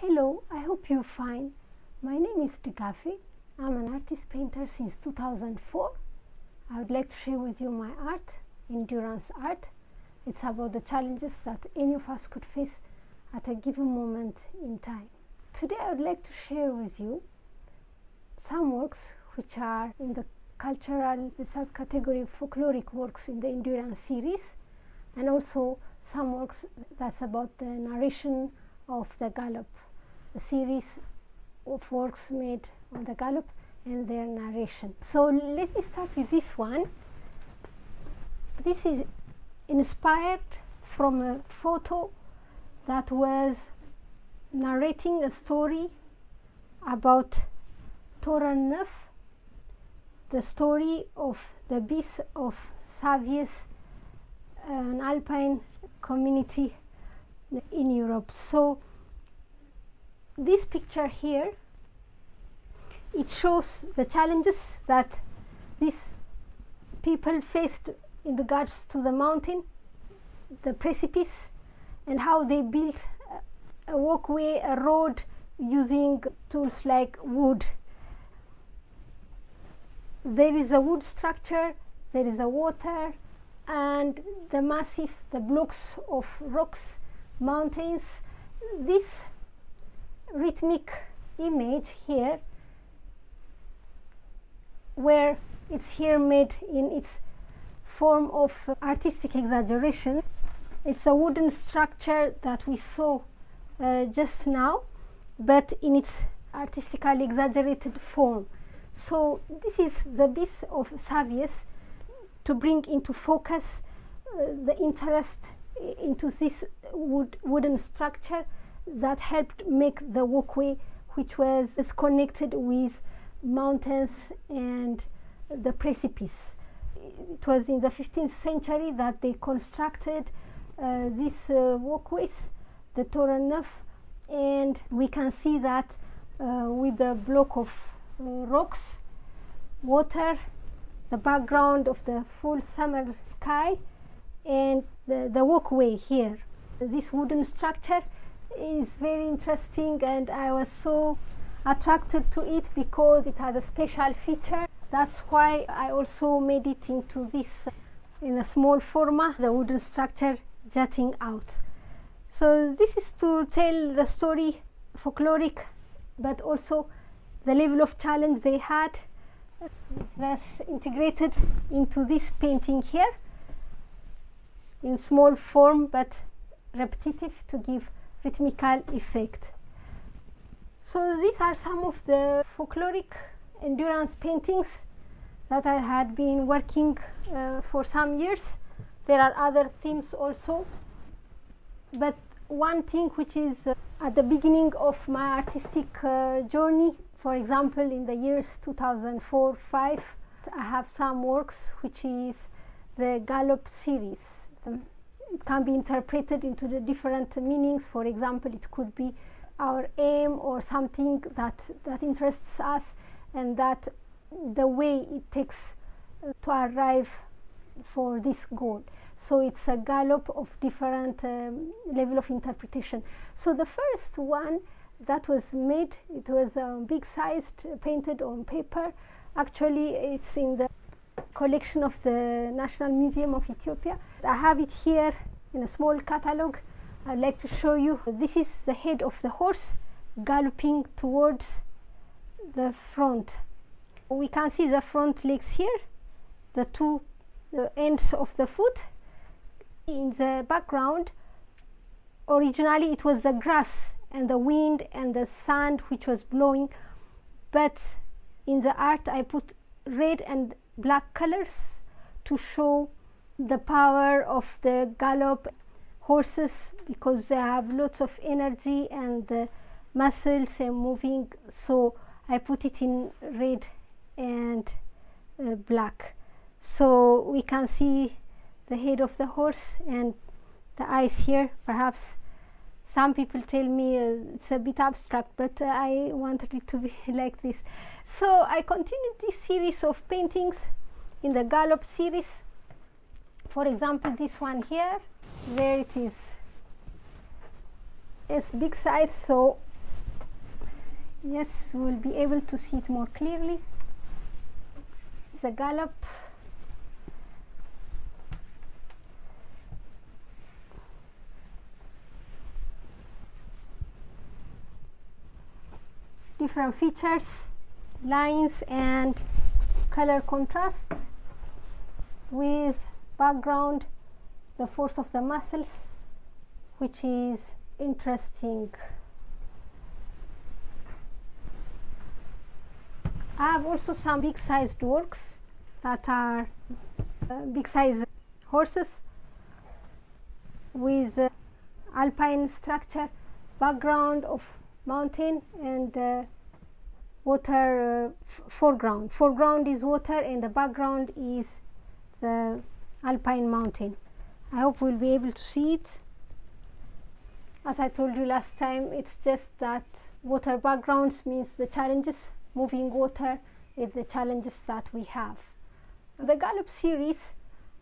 Hello, I hope you're fine. My name is Degaffe. I'm an artist painter since 2004. I would like to share with you my art, endurance art. It's about the challenges that any of us could face at a given moment in time. Today, I would like to share with you some works which are in the cultural subcategory of folkloric works in the endurance series, and also some works that's about the narration of the gallop, series of works made on the gallop and their narration. So let me start with this one. This is inspired from a photo that was narrating a story about Torrent Neuf, the story of the bisse of Savièse, an alpine community in Europe. So this picture here it shows the challenges that these people faced in regards to the mountain, the precipice, and how they built a, walkway, a road using tools like wood. There is a wood structure, there is a water, and the massive, the blocks of rocks, mountains. This rhythmic image here where it's here made in its form of artistic exaggeration. It's a wooden structure that we saw uh, just now, but in its artistically exaggerated form. So this is the bisse of Savièse to bring into focus uh, the interest into this wood, wooden structure that helped make the walkway which was connected with mountains and the precipice. It was in the 15th century that they constructed uh, these uh, walkways, the Torrent Neuf, and we can see that uh, with the block of uh, rocks, water, the background of the full summer sky, and the, the walkway here. This wooden structure is very interesting, and I was so attracted to it because it has a special feature. That's why I also made it into this in a small format, the wooden structure jutting out. So this is to tell the story folkloric, but also the level of challenge they had that's integrated into this painting here in small form but repetitive to give rhythmical effect. So these are some of the folkloric endurance paintings that I had been working uh, for some years. There are other themes also, but one thing which is uh, at the beginning of my artistic uh, journey, for example, in the years 2004-5, I have some works which is the Gallop series. It can be interpreted into the different meanings. For example, it could be our aim or something that that interests us and that the way it takes uh, to arrive for this goal. So it's a gallop of different um, level of interpretation. So the first one that was made it was um, big sized uh, painted on paper. Actually it's in the collection of the national museum of ethiopia i have it here in a small catalog. I'd like to show you. This is the head of the horse galloping towards the front. We can see the front legs here the two the ends of the foot. In the background originally it was the grass and the wind and the sand which was blowing but in the art I put red and black colors to show the power of the gallop horses because they have lots of energy and the muscles are moving. So I put it in red and uh, black. So we can see the head of the horse and the eyes here. Perhaps some people tell me uh, it's a bit abstract but uh, I wanted it to be like this. So I continued this series of paintings in the Gallop series for example this one here there it is. It's big size so yes we'll be able to see it more clearly. The gallop. Different features lines and color contrast with background the force of the muscles which is interesting. I have also some big sized works that are uh, big sized horses with uh, alpine structure background of mountain and uh, water uh, foreground. Foreground is water and the background is the alpine mountain. I hope we'll be able to see it. As I told you last time it's just that water backgrounds means the challenges moving water is the challenges that we have. The Gallop series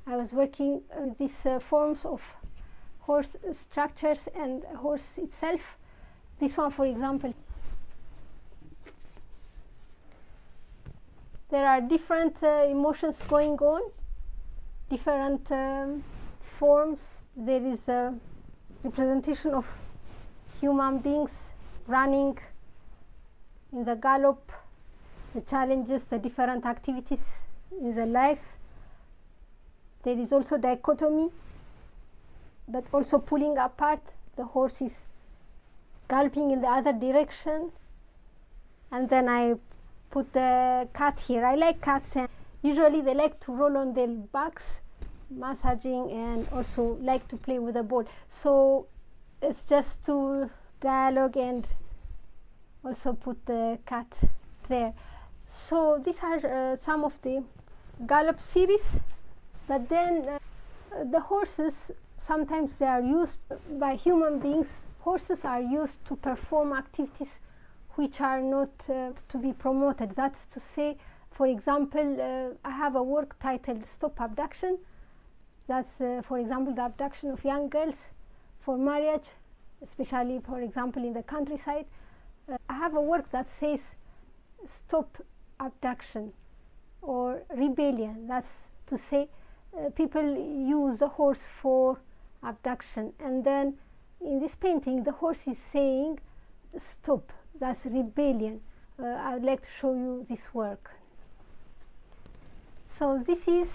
I was working uh, these uh, forms of horse structures and horse itself. This one for example. There are different uh, emotions going on different um, forms. There is a representation of human beings running in the gallop the challenges the different activities in the life. There is also dichotomy but also pulling apart. The horses galloping in the other direction and then I put the cat here. I like cats and usually they like to roll on their backs massaging and also like to play with the ball so it's just to dialogue and also put the cat there. So these are uh, some of the gallop series but then uh, the horses sometimes they are used by human beings. Horses are used to perform activities which are not uh, to be promoted. That's to say for example uh, i have a work titled stop abduction that's uh, for example the abduction of young girls for marriage especially for example in the countryside. Uh, i have a work that says stop abduction or rebellion. That's to say uh, people use the horse for abduction. And then in this painting the horse is saying stop. That's rebellion. Uh, i would like to show you this work. So this is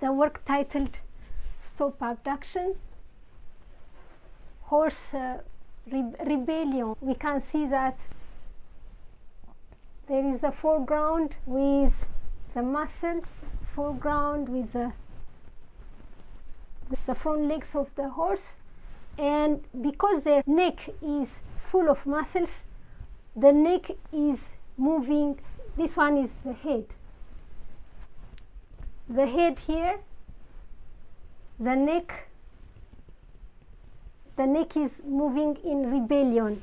the work titled Stop Abduction, Horse uh, Re Rebellion. We can see that there is a foreground with the muscle, foreground with the, the front legs of the horse, and because their neck is full of muscles, the neck is moving. This one is the head the head here the neck the neck is moving in rebellion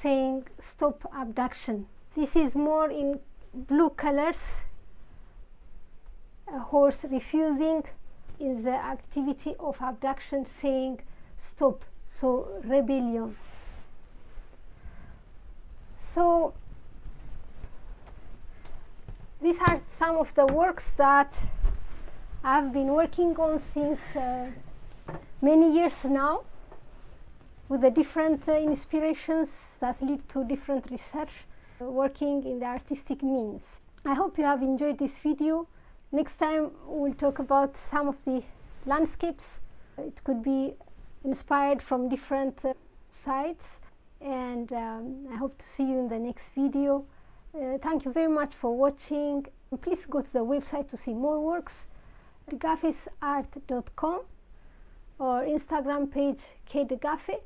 saying stop abduction. This is more in blue colors. A horse refusing is the activity of abduction saying stop. So rebellion. So these are some of the works that I've been working on since uh, many years now with the different uh, inspirations that lead to different research working in the artistic means. I hope you have enjoyed this video. Next time we'll talk about some of the landscapes. It could be inspired from different uh, sites and um, I hope to see you in the next video. Uh, thank you very much for watching. Please go to the website to see more works degaffesart.com or Instagram page kdegaffe.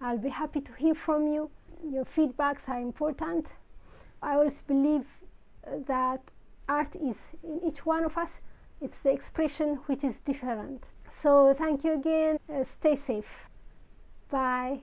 I'll be happy to hear from you. Your feedbacks are important. I always believe that art is in each one of us. It's the expression which is different. So thank you again. Uh, stay safe. Bye.